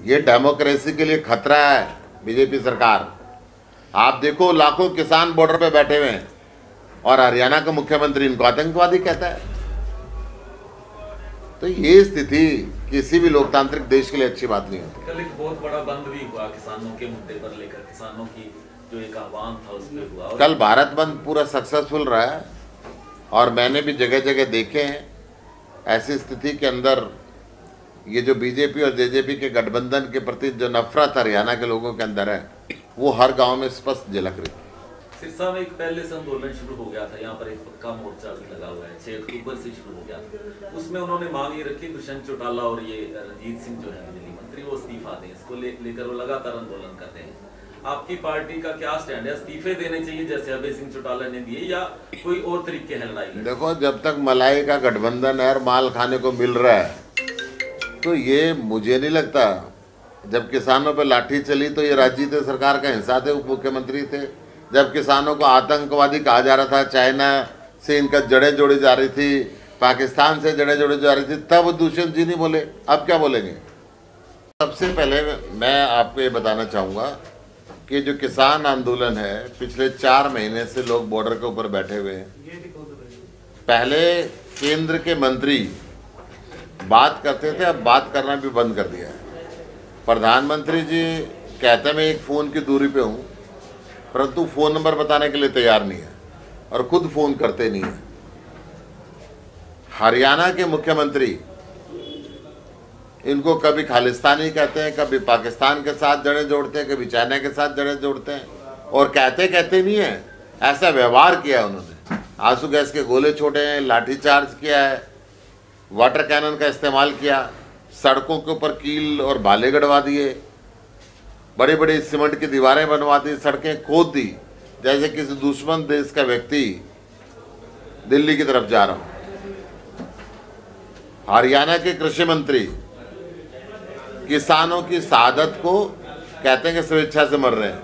ये डेमोक्रेसी के लिए खतरा है बीजेपी सरकार। आप देखो लाखों किसान बॉर्डर पे बैठे हुए हैं और हरियाणा का मुख्यमंत्री इनको आतंकवादी कहता है। तो ये स्थिति किसी भी लोकतांत्रिक देश के लिए अच्छी बात नहीं होती। कल एक बहुत बड़ा बंद भी हुआ किसानों के मुद्दे पर लेकर किसानों की जो एक आह्वान था उसमें हुआ। कल भारत बंद पूरा सक्सेसफुल रहा है और मैंने भी जगह जगह देखे हैं ऐसी स्थिति के अंदर ये जो बीजेपी और जेजेपी के गठबंधन के प्रति जो नफरत हरियाणा के लोगों के अंदर है वो हर गाँव में स्पष्ट झलक रही है। सिरसा में एक पहले से आंदोलन शुरू हो गया था यहाँ पर एक पक्का मोर्चा भी लगा हुआ है छह अक्टूबर से शुरू हो गया था। उसमें उन्होंने मांग ये रखी दुष्यंत चौटाला और ये रंजीत सिंह जो है बिजली मंत्री वो इस्तीफा दें इसको ले, लेकर वो लगातार आंदोलन कर रहे हैं। आपकी पार्टी का क्या स्टैंड है? इस्तीफे देने चाहिए जैसे अभय सिंह चौटाला ने दिए या कोई और तरीके हैं लड़ाई देखो जब तक मलाई का गठबंधन है और माल खाने को मिल रहा है तो ये मुझे नहीं लगता। जब किसानों पर लाठी चली तो ये राजनीतिक सरकार का हिस्सा थे उप मुख्यमंत्री थे। जब किसानों को आतंकवादी कहा जा रहा था, चाइना से इनका जड़ें जोड़ी जा रही थी, पाकिस्तान से जड़ें जोड़ी जा रही थी, तब दुष्यंत जी नहीं बोले। अब क्या बोलेंगे? सबसे पहले मैं आपको ये बताना चाहूँगा कि जो किसान आंदोलन है, पिछले चार महीने से लोग बॉर्डर के ऊपर बैठे हुए हैं। पहले केंद्र के मंत्री बात करते थे, अब बात करना भी बंद कर दिया है। प्रधानमंत्री जी कहते मैं एक फ़ोन की दूरी पे हूँ, परंतु फ़ोन नंबर बताने के लिए तैयार नहीं है और खुद फ़ोन करते नहीं है। हरियाणा के मुख्यमंत्री, इनको कभी खालिस्तानी कहते हैं, कभी पाकिस्तान के साथ जड़े जोड़ते हैं, कभी चाइना के साथ जड़े जोड़ते हैं, और कहते कहते नहीं है, ऐसा व्यवहार किया उन्होंने। आँसू गैस के गोले छोड़े हैं, लाठीचार्ज किया है वाटर कैनन का इस्तेमाल किया, सड़कों के ऊपर कील और भाले गड़वा दिए बड़ी बड़ी सीमेंट की दीवारें बनवा दी, सड़कें खोद दी, जैसे किसी दुश्मन देश का व्यक्ति दिल्ली की तरफ़ जा रहा हो। हरियाणा के कृषि मंत्री किसानों की शहादत को कहते हैं कि स्वेच्छा से मर रहे हैं।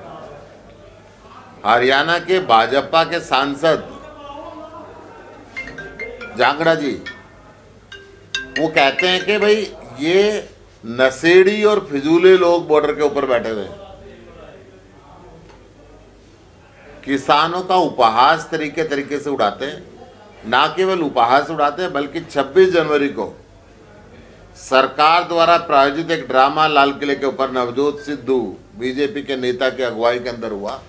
हरियाणा के भाजपा के सांसद जांगड़ा जी वो कहते हैं कि भाई, ये नशेड़ी और फिजूले लोग बॉर्डर के ऊपर बैठे हुए किसानों का उपहास तरीके तरीके से उड़ाते हैं। ना केवल उपहास उड़ाते हैं, बल्कि 26 जनवरी को सरकार द्वारा प्रायोजित एक ड्रामा लाल किले के ऊपर नवजोत सिद्धू, बीजेपी के नेता की अगुवाई के अंदर हुआ।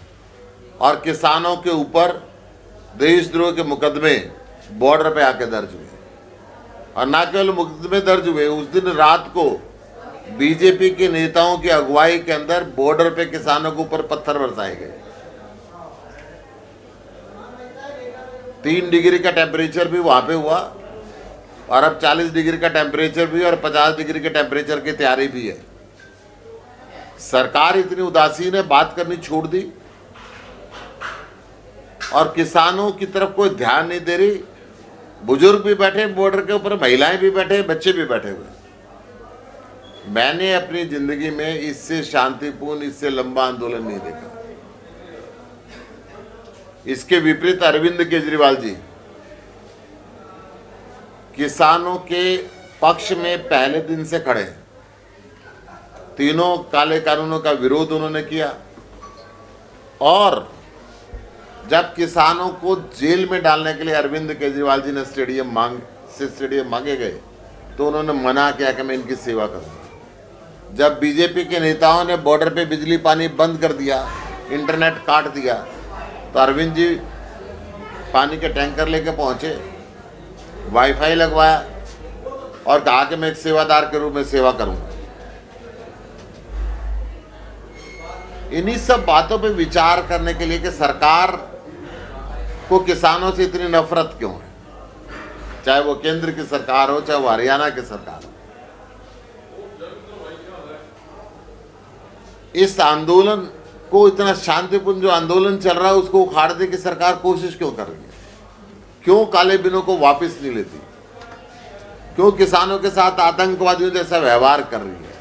और किसानों के ऊपर देशद्रोह के मुकदमे बॉर्डर पे आके दर्ज हुए। और ना केवल मुकदमे दर्ज हुए, उस दिन रात को बीजेपी के नेताओं की अगुवाई के अंदर बॉर्डर पे किसानों के ऊपर पत्थर बरसाए गए। तीन डिग्री का टेम्परेचर भी वहाँ पे हुआ और अब 40 डिग्री का टेम्परेचर भी और 50 डिग्री के टेम्परेचर की तैयारी भी है। सरकार इतनी उदासीन है बात करनी छोड़ दी और किसानों की तरफ़ कोई ध्यान नहीं दे रही। बुज़ुर्ग भी बैठे बॉर्डर के ऊपर, महिलाएँ भी बैठे बच्चे भी बैठे हुए मैंने अपनी ज़िंदगी में इससे शांतिपूर्ण, इससे लंबा आंदोलन नहीं देखा। इसके विपरीत अरविंद केजरीवाल जी, किसानों के पक्ष में पहले दिन से खड़े तीनों काले कानूनों का विरोध उन्होंने किया। और जब किसानों को जेल में डालने के लिए अरविंद केजरीवाल जी ने स्टेडियम मांग, से स्टेडियम मांगे गए तो उन्होंने मना किया कि मैं इनकी सेवा करूँगा जब बीजेपी के नेताओं ने बॉर्डर पे बिजली पानी बंद कर दिया, इंटरनेट काट दिया तो अरविंद जी पानी के टैंकर लेके पहुँचे, वाईफाई लगवाया और कहा कि मैं एक सेवादार के रूप में सेवा करूँगा। इन्हीं सब बातों पे विचार करने के लिए कि सरकार को किसानों से इतनी नफरत क्यों है? चाहे वो केंद्र की सरकार हो, चाहे वो हरियाणा की सरकार हो। इस आंदोलन को, इतना शांतिपूर्ण जो आंदोलन चल रहा है, उसको उखाड़ने की सरकार कोशिश क्यों कर रही है? क्यों काले बिनों को वापस नहीं लेती? क्यों किसानों के साथ आतंकवादियों जैसा व्यवहार कर रही है?